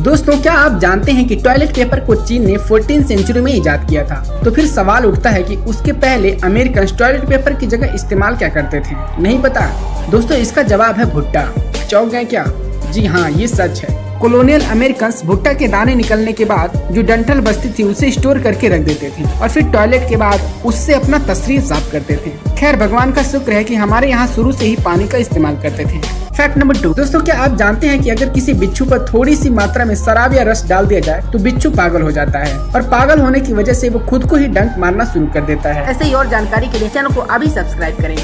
दोस्तों, क्या आप जानते हैं कि टॉयलेट पेपर को चीन ने 14 सेंचुरी में इजाद किया था? तो फिर सवाल उठता है कि उसके पहले अमेरिकन टॉयलेट पेपर की जगह इस्तेमाल क्या करते थे? नहीं पता? दोस्तों, इसका जवाब है भुट्टा। चौक गए क्या? जी हाँ ये सच है। कॉलोनियल अमेरिकन भुट्टा के दाने निकलने के बाद जो डंठल बचती थी, उसे स्टोर करके रख देते थे और फिर टॉयलेट के बाद उससे अपना तस्वीर साफ़ करते थे। खैर, भगवान का शुक्र है कि हमारे यहाँ शुरू से ही पानी का इस्तेमाल करते थे। फैक्ट नंबर टू दोस्तों, क्या आप जानते हैं कि अगर किसी बिच्छू पर थोड़ी सी मात्रा में शराब या रस डाल दिया जाए तो बिच्छू पागल हो जाता है और पागल होने की वजह से वो खुद को ही डंक मारना शुरू कर देता है। ऐसे ही और जानकारी के लिए चैनल को अभी सब्सक्राइब करें।